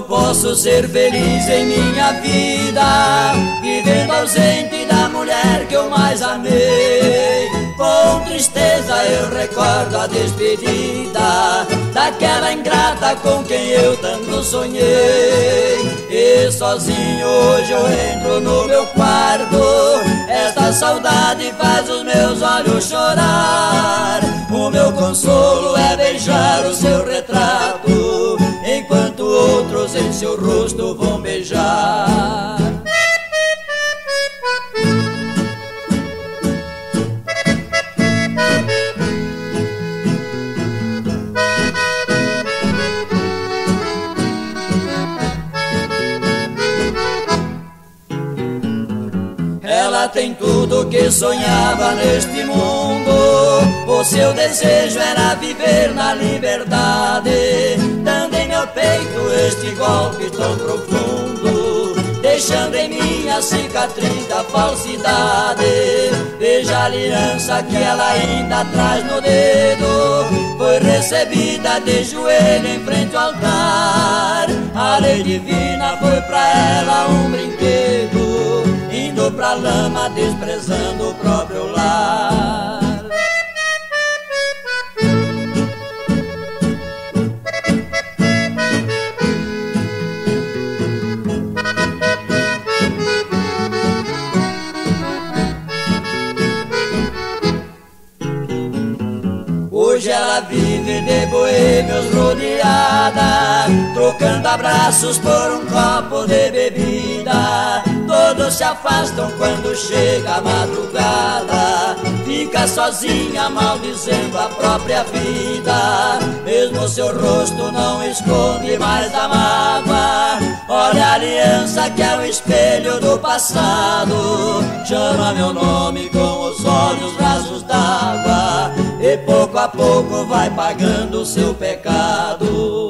eu posso ser feliz em minha vida, vivendo ausente da mulher que eu mais amei. Com tristeza eu recordo a despedida daquela ingrata com quem eu tanto sonhei. E sozinho hoje eu entro no meu quarto. Esta saudade faz os meus olhos chorar. O meu consolo é beijar o seu retrato, em seu rosto vão beijar. Ela tem tudo que sonhava neste mundo. O seu desejo era viver na liberdade, peito este golpe tão profundo, deixando em minha cicatriz da falsidade. Veja a aliança que ela ainda traz no dedo, foi recebida de joelho em frente ao altar. A lei divina foi pra ela um brinquedo indo pra lama desprezando o próprio lar. Hoje ela vive de boêmios rodeada, trocando abraços por um copo de bebida. Todos se afastam quando chega a madrugada. Fica sozinha, maldizendo a própria vida. Mesmo seu rosto não esconde mais a mágoa. Olha a aliança que é o espelho do passado. Chama meu nome com os olhos pouco a pouco vai pagando o seu pecado.